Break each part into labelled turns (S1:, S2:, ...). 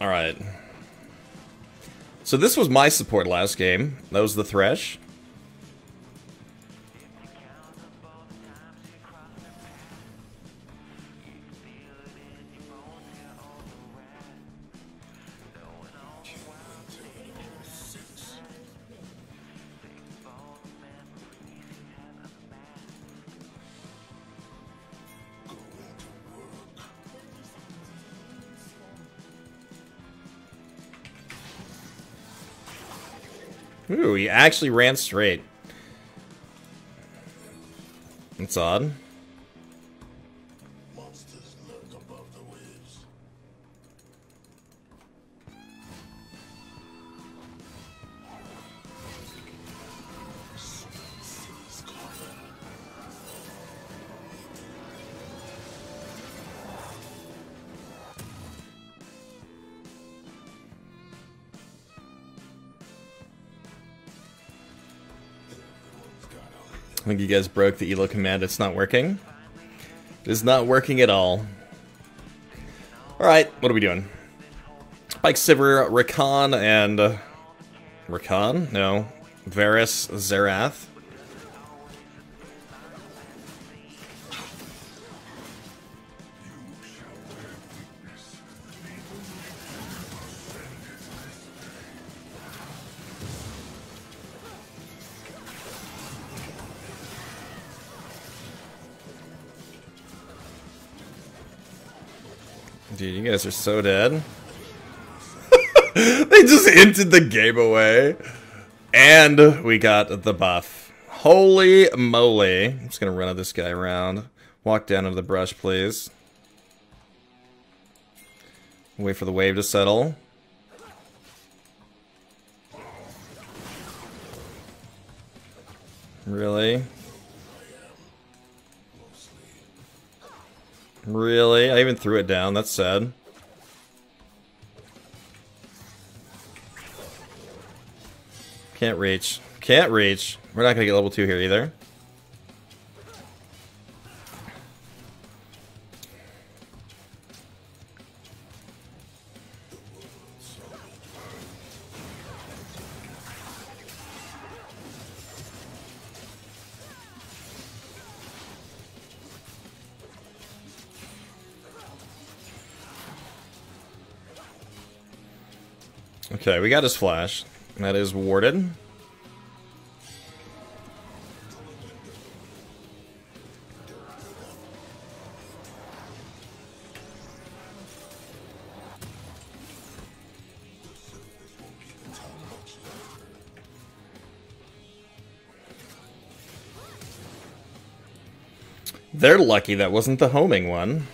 S1: Alright. So this was my support last game. That was the Thresh. Actually ran straight. That's odd. I think you guys broke the ELO command. It's not working. It is not working at all. Alright, what are we doing? Spike Sivir, Rakan, and... Uh, Rakan? No. Varus, Xerath. Guys are so dead. they just hinted the game away. And we got the buff. Holy moly. I'm just gonna run this guy around. Walk down into the brush, please. Wait for the wave to settle. Really? Really? I even threw it down. That's sad. Can't reach. Can't reach. We're not gonna get level 2 here either. Okay, we got his flash. That is warded. They're lucky that wasn't the homing one.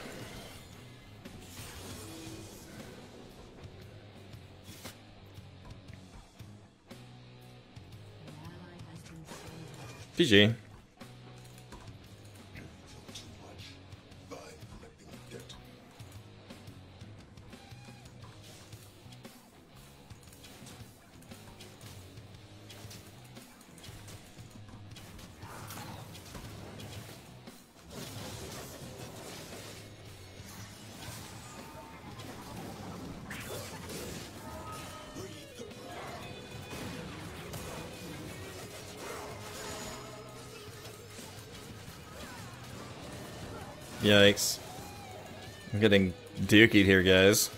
S1: GG. Yikes. I'm getting duked here, guys.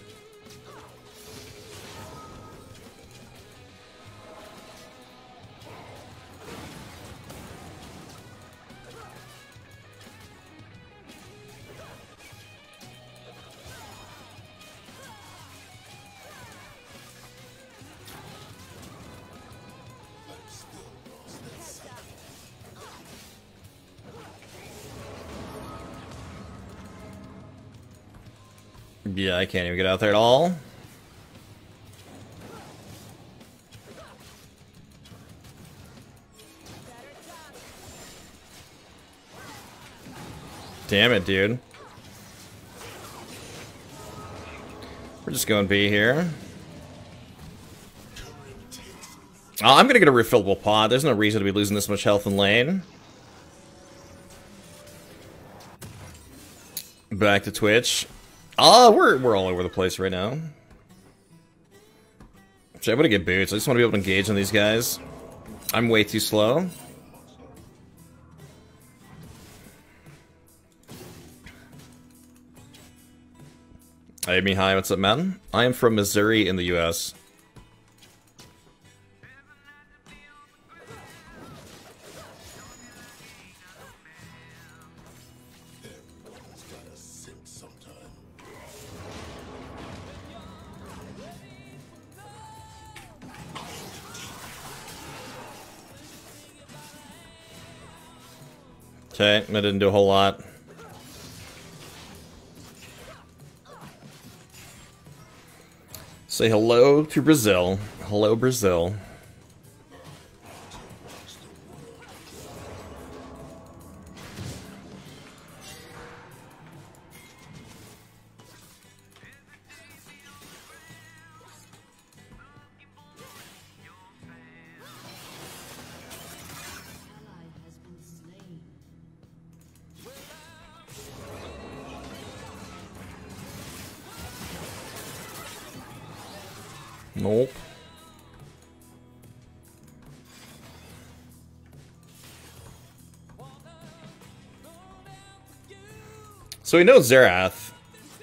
S1: Yeah, I can't even get out there at all. Damn it, dude. We're just going B here. Oh, I'm gonna get a refillable pod. There's no reason to be losing this much health in lane. Back to Twitch. Ah, we're we're all over the place right now. Should I want to get boots? I just want to be able to engage on these guys. I'm way too slow. Hey, me, hi, what's up, man? I am from Missouri in the U.S. Okay, that didn't do a whole lot. Say hello to Brazil. Hello, Brazil. So we know Xerath.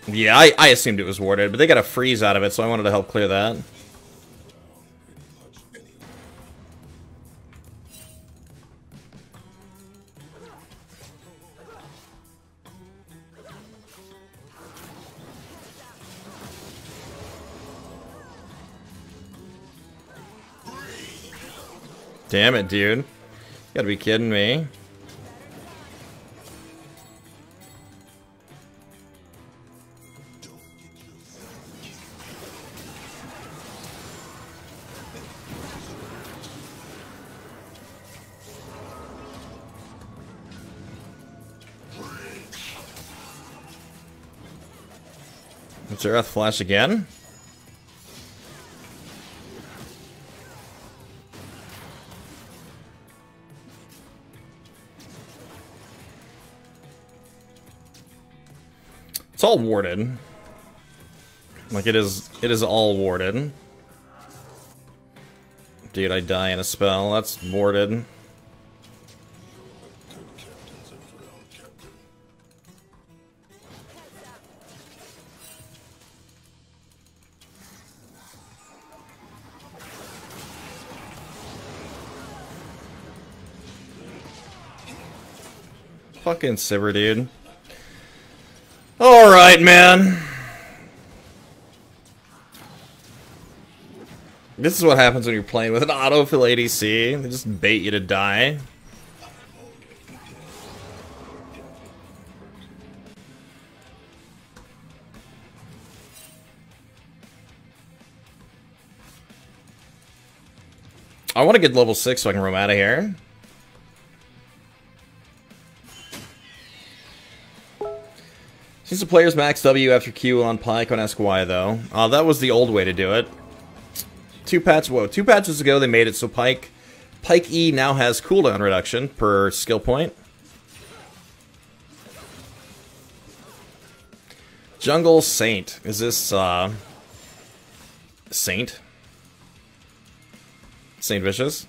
S1: Yeah, I, I assumed it was warded, but they got a freeze out of it, so I wanted to help clear that. Damn it, dude. You gotta be kidding me. Xerath flash again? It's all warded. Like it is it is all warded. Dude, I die in a spell. That's warded. Fucking Sivir, dude. Alright, man. This is what happens when you're playing with an autofill ADC. They just bait you to die. I want to get level 6 so I can roam out of here. Since the players max W after Q on Pyke on ask though. Uh, that was the old way to do it. Two patches, whoa, two patches ago they made it so Pyke, Pyke E now has cooldown reduction per skill point. Jungle Saint. Is this, uh... Saint? Saint Vicious?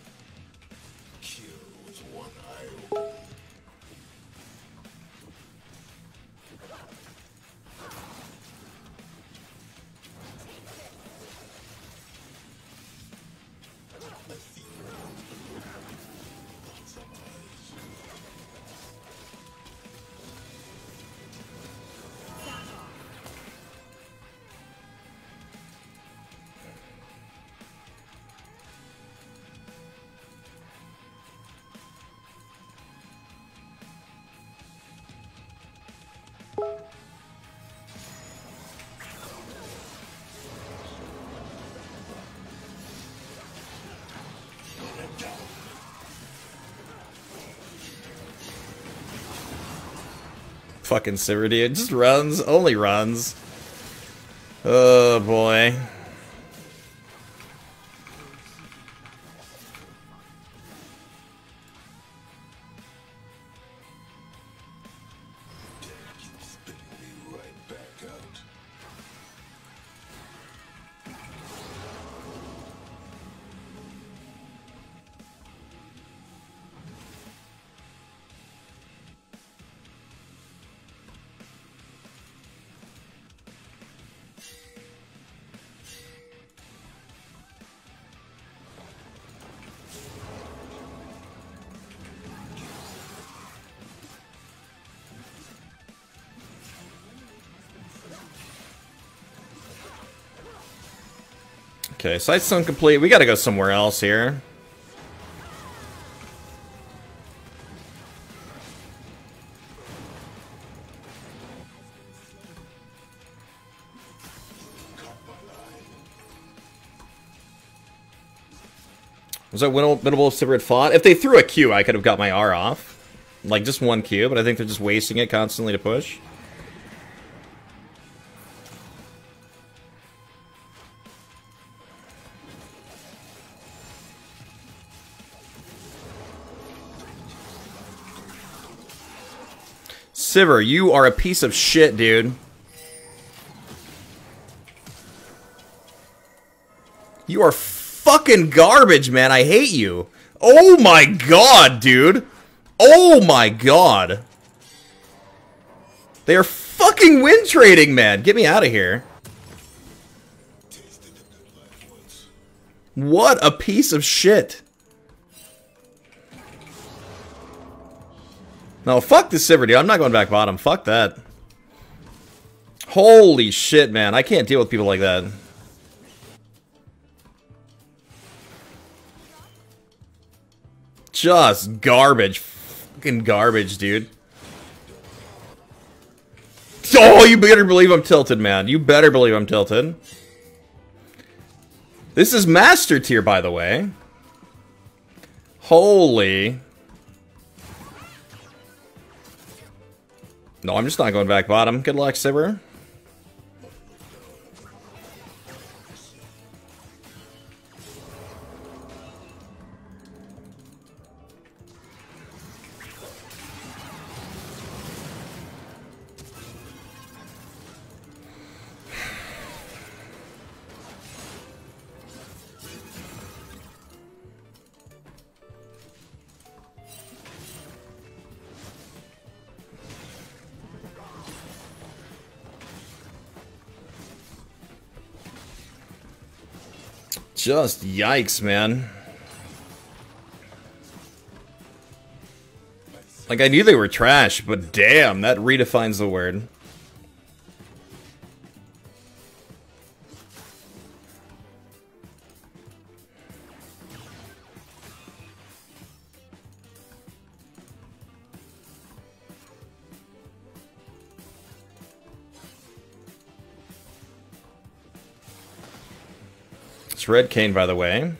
S1: Fucking Sivir, dude. Just runs. Only runs. Oh, boy. Okay, Sightstone complete. We gotta go somewhere else here. Was that winnable, had fought? If they threw a Q, I could have got my R off. Like, just one Q, but I think they're just wasting it constantly to push. Sivir, you are a piece of shit, dude. You are fucking garbage, man. I hate you. Oh my god, dude. Oh my god. They are fucking win trading, man. Get me out of here. What a piece of shit. No, fuck this Sivir, dude. I'm not going back bottom. Fuck that. Holy shit, man. I can't deal with people like that. Just garbage. Fucking garbage, dude. Oh, you better believe I'm tilted, man. You better believe I'm tilted. This is master tier, by the way. Holy. No, I'm just not going back bottom. Good luck, Sivir. Just yikes, man. Like, I knew they were trash, but damn, that redefines the word. It's Red Kayn, by the way.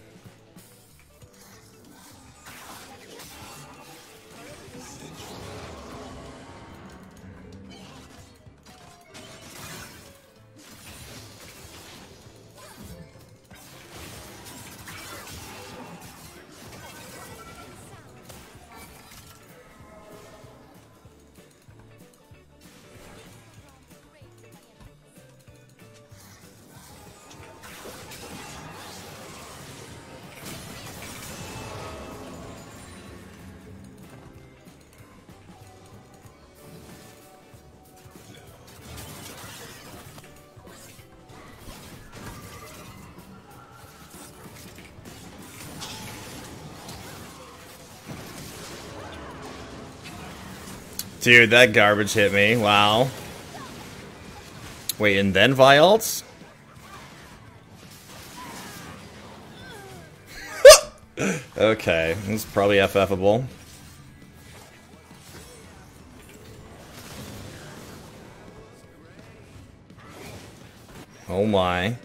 S1: Dude, that garbage hit me. Wow. Wait, and then Violts? okay, is probably FFable. Oh my.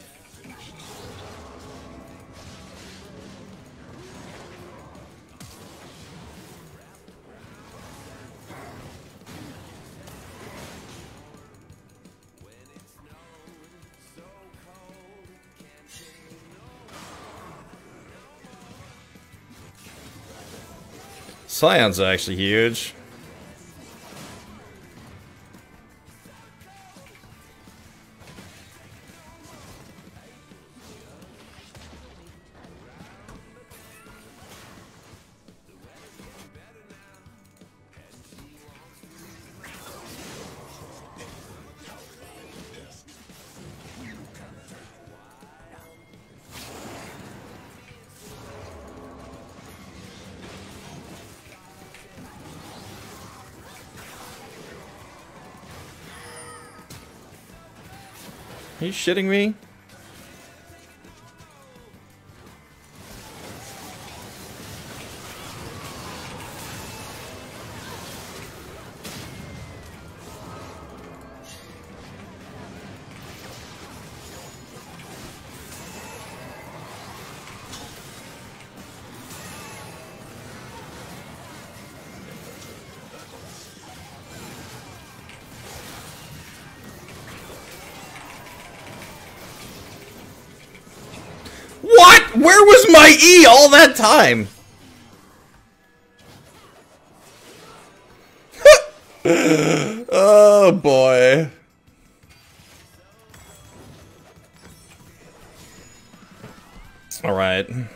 S1: Sion's are actually huge. Are you shitting me? Where was my E all that time? oh boy. All right. I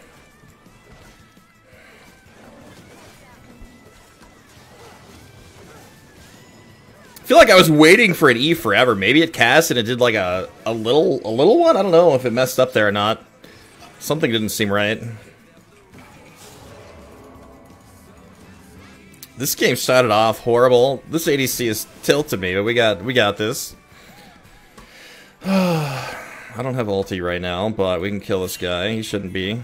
S1: feel like I was waiting for an E forever. Maybe it cast and it did like a, a little a little one. I don't know if it messed up there or not. Something didn't seem right. This game started off horrible. This ADC is tilted me, but we got we got this. I don't have ulti right now, but we can kill this guy. He shouldn't be.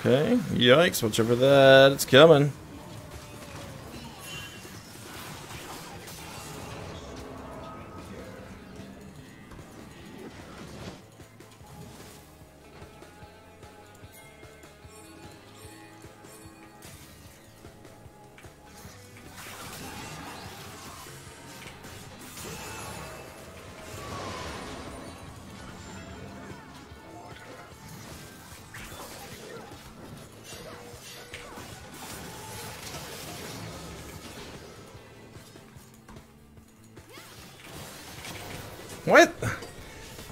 S1: Okay, yikes, watch over that, it's coming. What?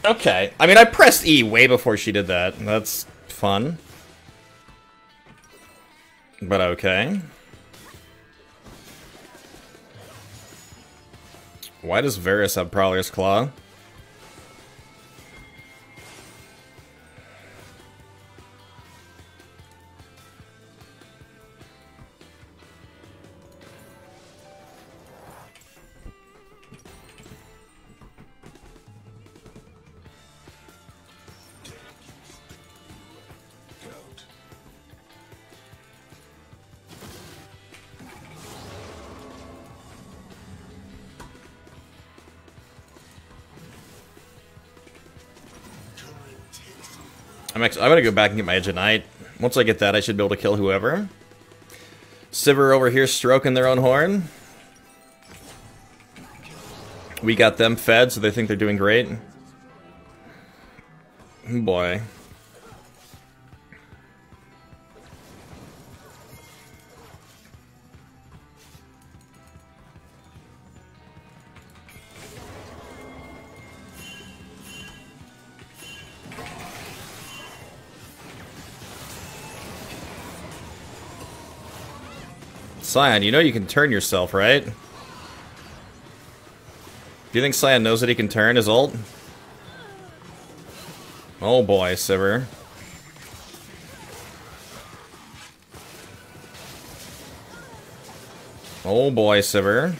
S1: Okay. I mean, I pressed E way before she did that. That's fun. But okay. Why does Varus have Prowler's Claw? I'm, gonna go back and get my Edge. Once I get that, I should be able to kill whoever. Sivir over here stroking their own horn. We got them fed, so they think they're doing great. Hmm, boy. Sion, you know you can turn yourself, right? Do you think Sion knows that he can turn his ult? Oh boy, Sivir. Oh boy, Sivir.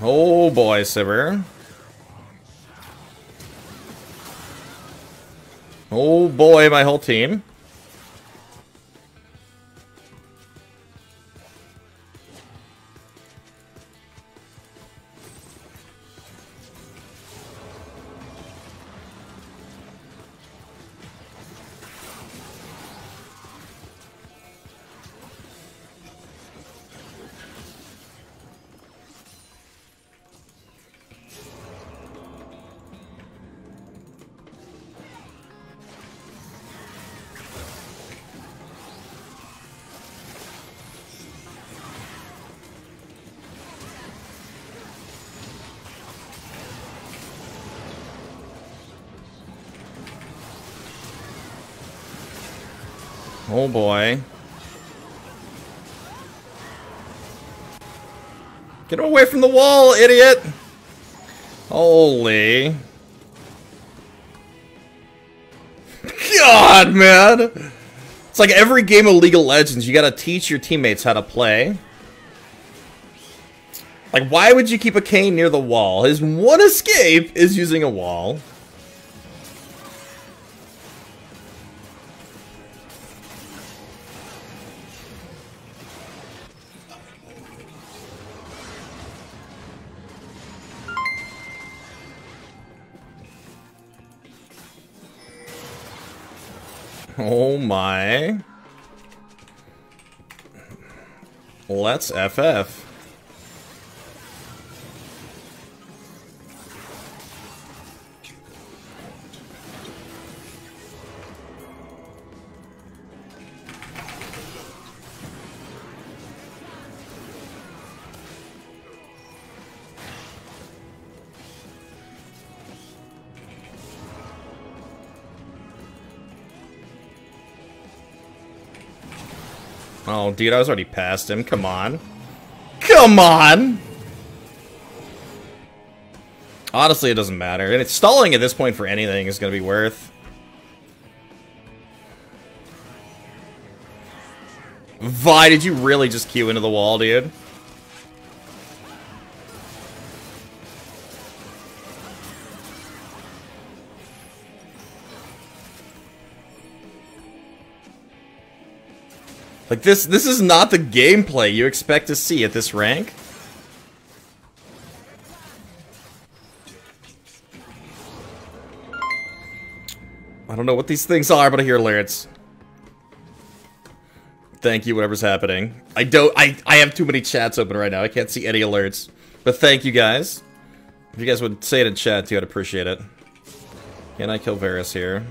S1: Oh boy, Sivir. Oh boy, my whole team. Get away from the wall, idiot! Holy. God, man! It's like every game of League of Legends, you gotta teach your teammates how to play. Like, why would you keep a Kayn near the wall? His one escape is using a wall. Oh my. Let's FF. Oh, dude, I was already past him. Come on. Come on! Honestly, it doesn't matter. And it's stalling at this point for anything is going to be worth. Vi, did you really just queue into the wall, dude? Like this this is not the gameplay you expect to see at this rank. I don't know what these things are, but I hear alerts. Thank you, whatever's happening. I don't I I have too many chats open right now. I can't see any alerts. But thank you guys. If you guys would say it in chat too, I'd appreciate it. Can I kill Varus here?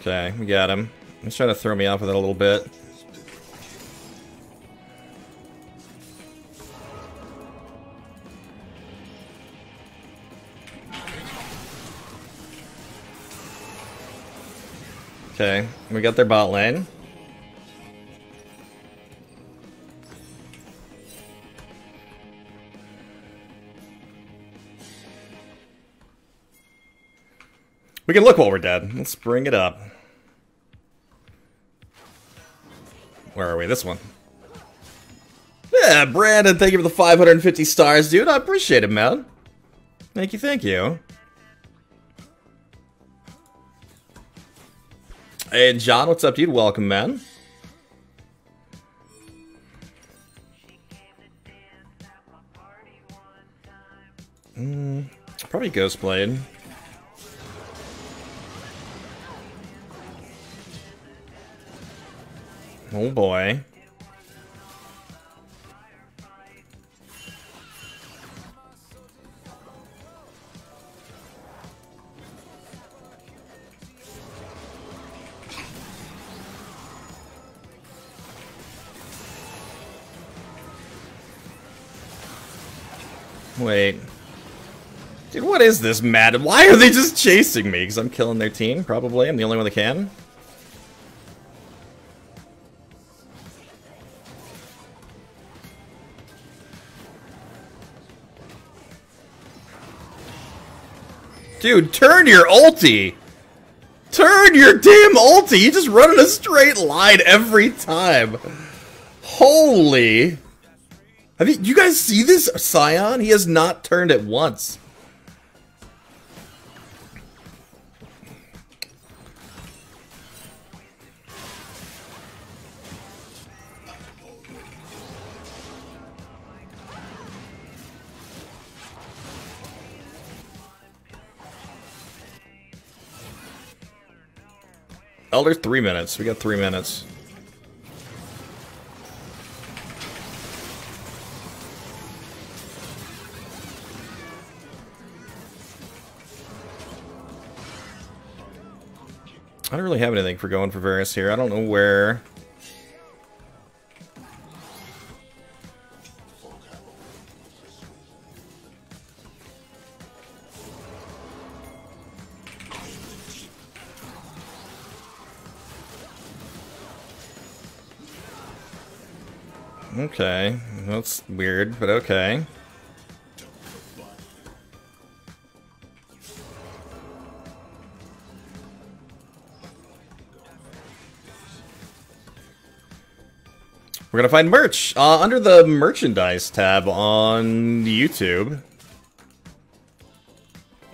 S1: Okay, we got him. He's trying to throw me off with it a little bit. Okay, we got their bot lane. We can look while we're dead. Let's bring it up. Where are we? This one. Yeah, Brandon, thank you for the 550 stars, dude. I appreciate it, man. Thank you, thank you. Hey, John, what's up, dude? Welcome, man. Mm, probably Ghostblade. Oh boy. Wait. Dude, what is this, Mad? Why are they just chasing me? Because I'm killing their team, probably. I'm the only one that can. Dude, turn your ulti! Turn your damn ulti! You just run in a straight line every time. Holy... Have you, you guys see this Sion? He has not turned it once. Elder, three minutes. We got three minutes. I don't really have anything for going for Varus here. I don't know where... Okay, that's weird, but okay. We're gonna find merch uh, under the merchandise tab on YouTube.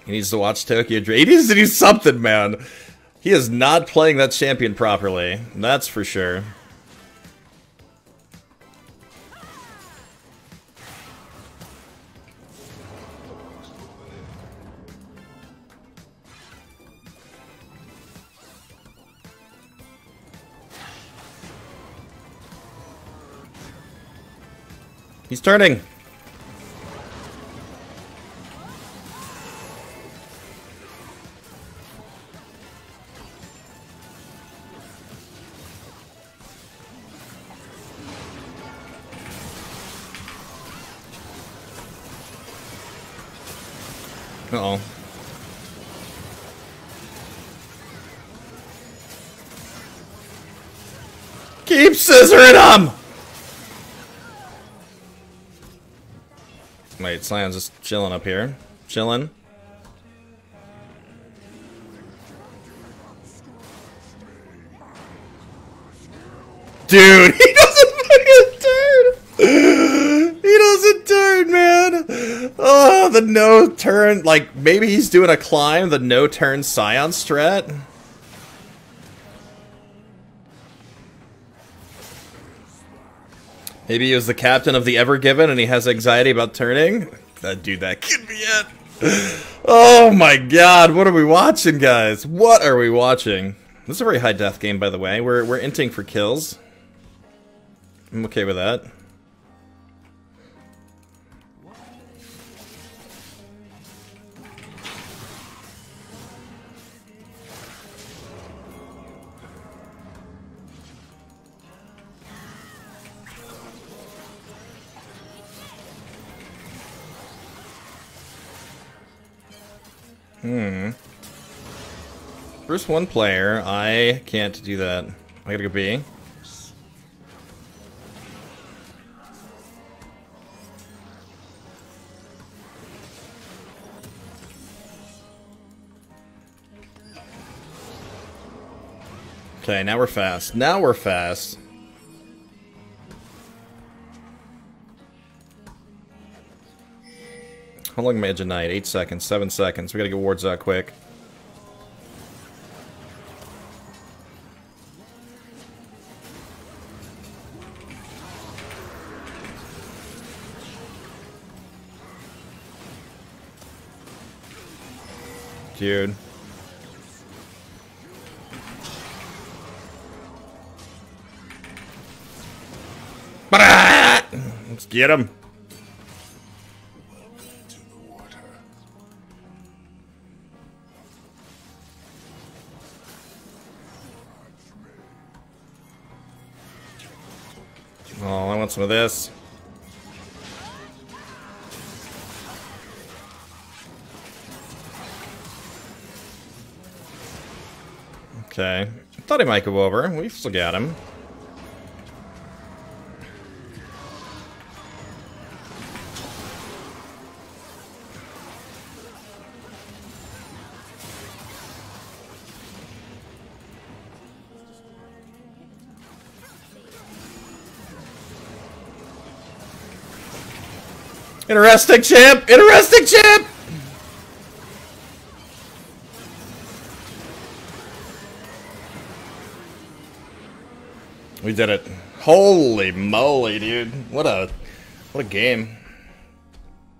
S1: He needs to watch Tokyo Drift. He needs to do something, man. He is not playing that champion properly. That's for sure. He's turning. Uh-oh. Keep scissoring him! Wait, Slam's just chilling up here. Chilling. Dude, he doesn't fucking turn! He doesn't turn, man! Oh, the no turn. Like, maybe he's doing a climb, the no turn Sion strat? Maybe he was the captain of the Ever Given and he has anxiety about turning? That dude, that could be it. Oh my god, what are we watching, guys? What are we watching? This is a very high death game, by the way. We're, we're inting for kills. I'm okay with that. Hmm. First one player, I can't do that. I gotta go B. Okay, now we're fast. Now we're fast. How long am I of night? Eight seconds, seven seconds. We gotta get wards out quick. Dude. Let's get him. Want some of this. Okay. Thought he might go over. We've still got him. Interesting champ! Interesting champ! We did it. Holy moly, dude. What a what a game.